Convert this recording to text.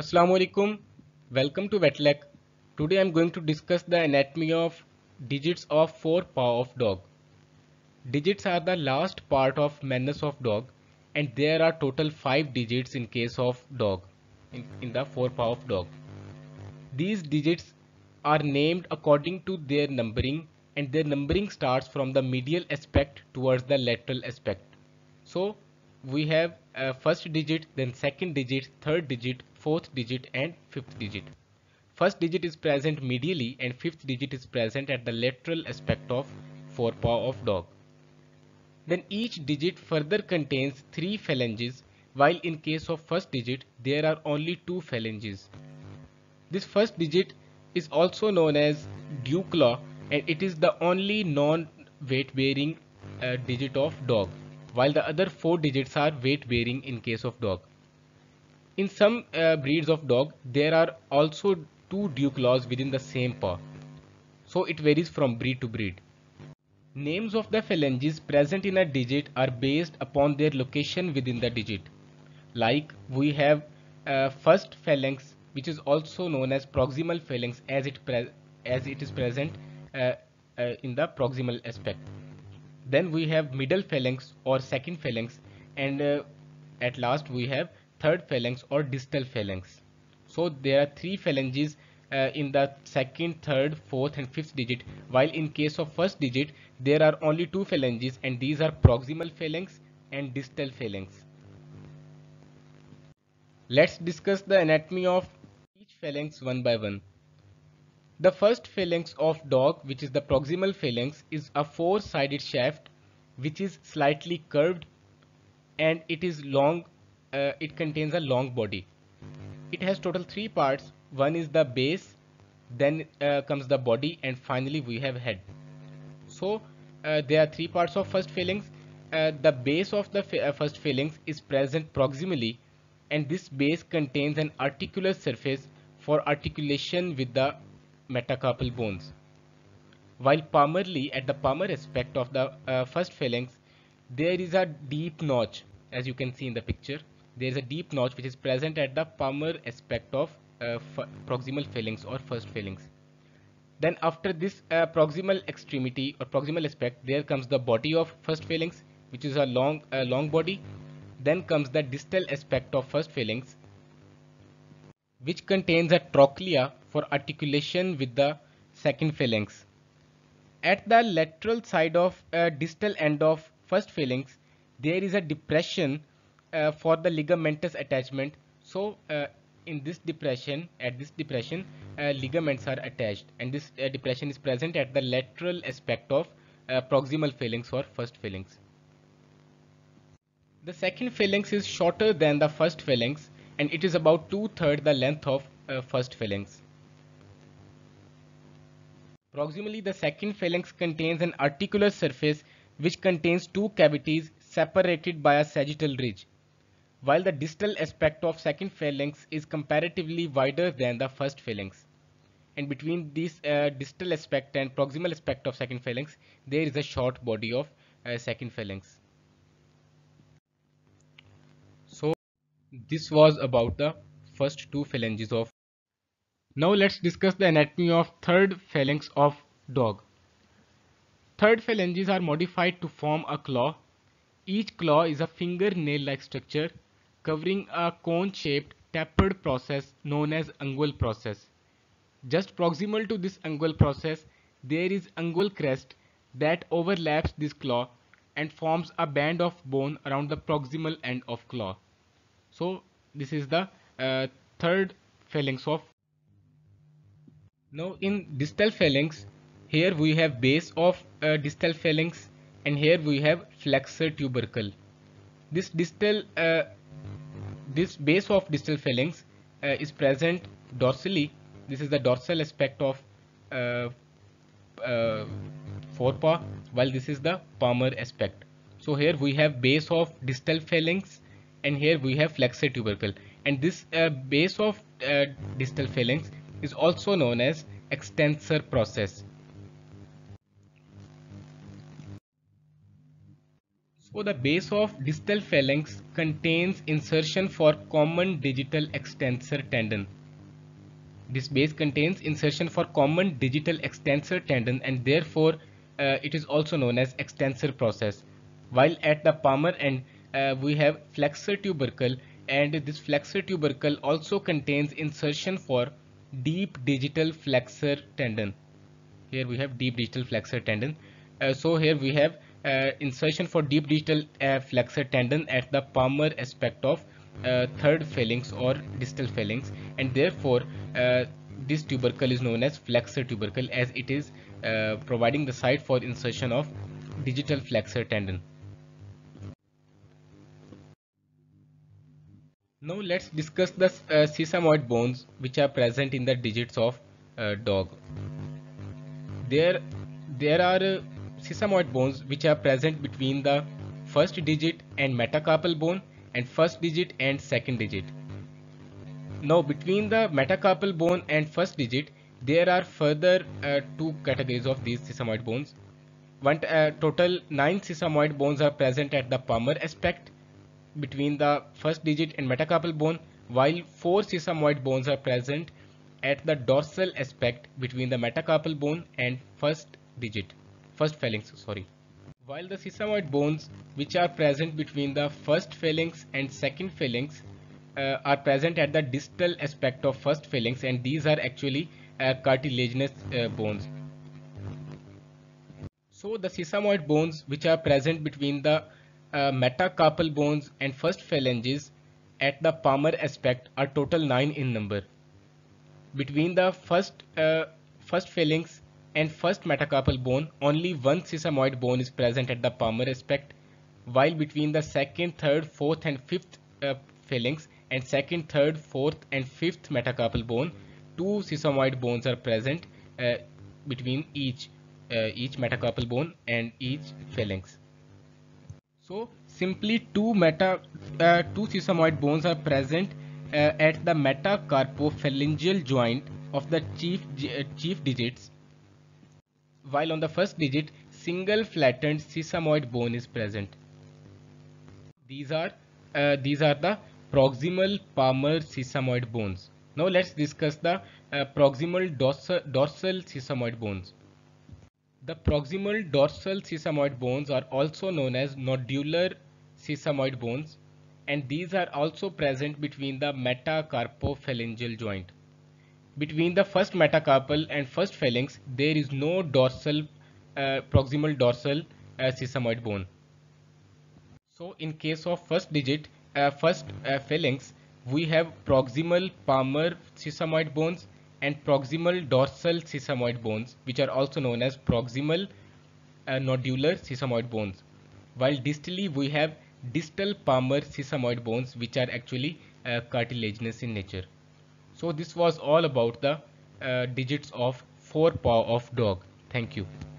Assalamu alaikum. Welcome to VetLec. Today I'm going to discuss the anatomy of digits of forepaw of dog. Digits are the last part of manus of dog and there are total five digits in case of dog in, in the forepaw of dog. These digits are named according to their numbering and their numbering starts from the medial aspect towards the lateral aspect. So we have uh, first digit, then second digit, third digit, fourth digit and fifth digit. First digit is present medially and fifth digit is present at the lateral aspect of forepaw of dog. Then each digit further contains three phalanges while in case of first digit there are only two phalanges. This first digit is also known as dew claw and it is the only non-weight bearing uh, digit of dog while the other four digits are weight bearing in case of dog. In some uh, breeds of dog, there are also two dew claws within the same paw. So it varies from breed to breed. Names of the phalanges present in a digit are based upon their location within the digit. Like we have uh, first phalanx which is also known as proximal phalanx as it, as it is present uh, uh, in the proximal aspect then we have middle phalanx or second phalanx and uh, at last we have third phalanx or distal phalanx. So there are three phalanges uh, in the second third fourth and fifth digit. While in case of first digit there are only two phalanges and these are proximal phalanx and distal phalanx. Let's discuss the anatomy of each phalanx one by one. The first phalanx of dog, which is the proximal phalanx, is a four-sided shaft which is slightly curved and it is long, uh, it contains a long body. It has total three parts. One is the base, then uh, comes the body and finally we have head. So uh, there are three parts of first phalanx. Uh, the base of the uh, first phalanx is present proximally and this base contains an articular surface for articulation with the metacarpal bones. While palmarly at the palmar aspect of the uh, first phalanx, there is a deep notch as you can see in the picture. There is a deep notch which is present at the palmar aspect of uh, proximal phalanx or first phalanx. Then after this uh, proximal extremity or proximal aspect, there comes the body of first phalanx which is a long, long body. Then comes the distal aspect of first phalanx which contains a trochlea for articulation with the second phalanx. At the lateral side of uh, distal end of first phalanx, there is a depression uh, for the ligamentous attachment. So uh, in this depression, at this depression, uh, ligaments are attached and this uh, depression is present at the lateral aspect of uh, proximal phalanx or first phalanx. The second phalanx is shorter than the first phalanx and it is about two-thirds the length of first phalanx. Proximally, the second phalanx contains an articular surface which contains two cavities separated by a sagittal ridge, while the distal aspect of second phalanx is comparatively wider than the first phalanx. And between this uh, distal aspect and proximal aspect of second phalanx, there is a short body of uh, second phalanx. So this was about the first two phalanges of now let's discuss the anatomy of third phalanx of dog. Third phalanges are modified to form a claw. Each claw is a fingernail-like structure covering a cone-shaped tapered process known as ungual process. Just proximal to this ungual process, there is ungual crest that overlaps this claw and forms a band of bone around the proximal end of claw. So this is the uh, third phalanx of now in distal phalanx, here we have base of uh, distal phalanx and here we have flexor tubercle. This distal, uh, this base of distal phalanx uh, is present dorsally. This is the dorsal aspect of uh, uh, forepaw while this is the palmar aspect. So here we have base of distal phalanx and here we have flexor tubercle and this uh, base of distal phalanx is also known as extensor process. So the base of distal phalanx contains insertion for common digital extensor tendon. This base contains insertion for common digital extensor tendon and therefore uh, it is also known as extensor process. While at the palmar end uh, we have flexor tubercle and this flexor tubercle also contains insertion for deep digital flexor tendon. Here we have deep digital flexor tendon. Uh, so here we have uh, insertion for deep digital uh, flexor tendon at the palmar aspect of uh, third phalanx or distal phalanx and therefore uh, this tubercle is known as flexor tubercle as it is uh, providing the site for insertion of digital flexor tendon. Now let's discuss the uh, sesamoid bones which are present in the digits of dog. There, there are sesamoid bones which are present between the first digit and metacarpal bone and first digit and second digit. Now between the metacarpal bone and first digit there are further uh, two categories of these sesamoid bones. One uh, total nine sesamoid bones are present at the palmar aspect between the first digit and metacarpal bone while four sesamoid bones are present at the dorsal aspect between the metacarpal bone and first digit first phalanx sorry while the sesamoid bones which are present between the first phalanx and second phalanx uh, are present at the distal aspect of first phalanx and these are actually uh, cartilaginous uh, bones so the sesamoid bones which are present between the uh, metacarpal bones and first phalanges at the palmar aspect are total 9 in number. Between the first uh, first phalanx and first metacarpal bone, only one sesamoid bone is present at the palmar aspect, while between the second, third, fourth and fifth uh, phalanx and second, third, fourth and fifth metacarpal bone, two sesamoid bones are present uh, between each uh, each metacarpal bone and each phalanx. So simply two meta uh, two sesamoid bones are present uh, at the metacarpophalangeal joint of the chief uh, chief digits while on the first digit single flattened sesamoid bone is present. These are uh, these are the proximal palmar sesamoid bones. Now let's discuss the uh, proximal dorsal, dorsal sesamoid bones. The proximal dorsal sesamoid bones are also known as nodular sesamoid bones and these are also present between the metacarpophalangeal joint. Between the first metacarpal and first phalanx there is no dorsal uh, proximal dorsal uh, sesamoid bone. So in case of first digit uh, first uh, phalanx we have proximal palmar sesamoid bones and proximal dorsal sesamoid bones which are also known as proximal uh, nodular sesamoid bones while distally we have distal palmar sesamoid bones which are actually uh, cartilaginous in nature so this was all about the uh, digits of forepaw of dog. Thank you